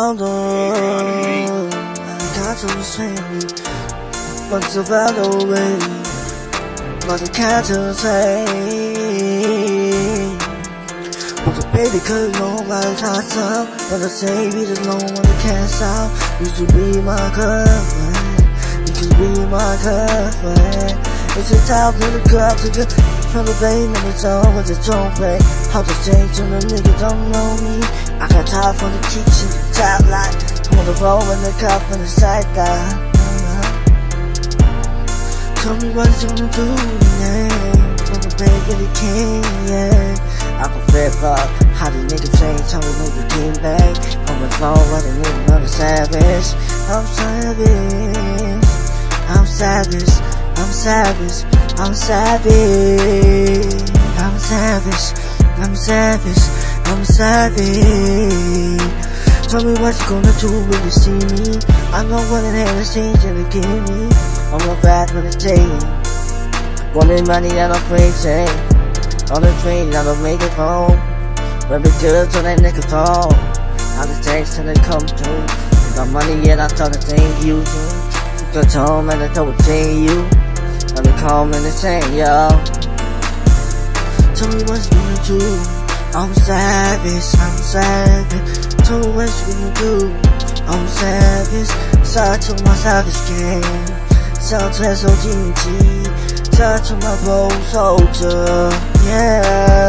I got to swim, but so far away, but I can't say. But the baby could nobody talks out, but I say we just know when can't out. You should be my girlfriend, you should be my girlfriend. It's a time for the girl to get from the vein and it's all with its own play. How to change when a nigga don't know me. I got tired from the kitchen and the top line. I'm on the roll and the cup and the side line. Tell me what it's gonna do now. From the bank of the king, yeah. I can flip up how the nigga change, how the nigga came back. From the floor, what the nigga know the savage. I'm savage. I'm savage. I'm savage, I'm savage, I'm savage, I'm savage, I'm savage. Tell me what you gonna do when you see me. I'm know what it is, change and give me. I'm not bad for the day. Wanting money that I'm crazy. On the train, I don't make it home. When Baby girls on that nigga phone. All the takes till they come through. Got money yet, I thought the thing you do. Go home and I told you. Let me calm and insane, yo. Tell me what's gonna do. I'm savage, I'm savage. Tell me what's gonna do. I'm savage. So I to my savage game. Sound to SOGG. Side to my bold soldier. Yeah.